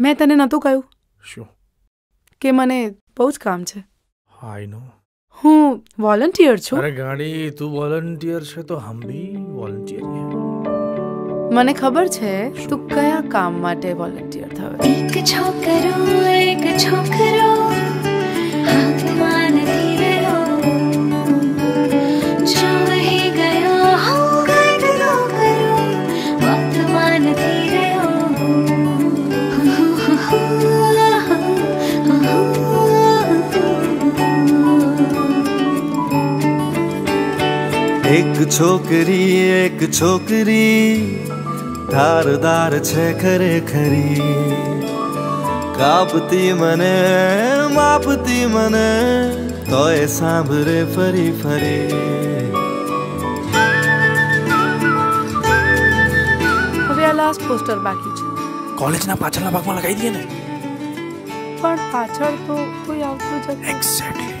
મેં તને નહોતું કહ્યું શું? કે મને બહુ જ કામ છે. આઈ નો હું વોલન્ટિયર છું. અરે ગાડી તું વોલન્ટિયર છે તો હમ ભી વોલન્ટિયર મને ખબર છે તું કયા કામ માટે વોલન્ટિયર થયો એક છોકરો એક છોકરો એક છોકરી એક છોકરી ધારદાર છે ખરેખરી કાપતી મને માપતી મને તોય સાંભળે ફરી ફરી હવે આ લાસ્ટ પોસ્ટર બાકી છે કોલેજના પાછળના ભાગમાં લગાવી દઈએ ને પણ પાછળ તો કોઈ આવતું જ નથી. એક્ઝેક્ટલી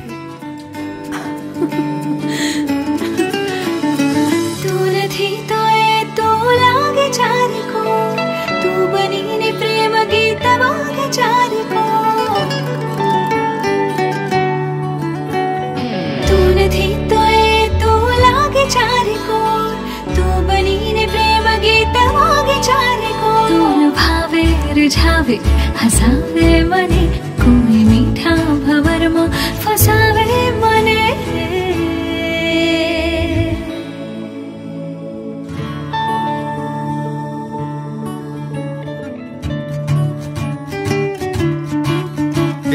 धी तोए तू लागे चार को तू बनी रे प्रेम गीत मागे चार को तू भावे, रुझावे, हसावे मने।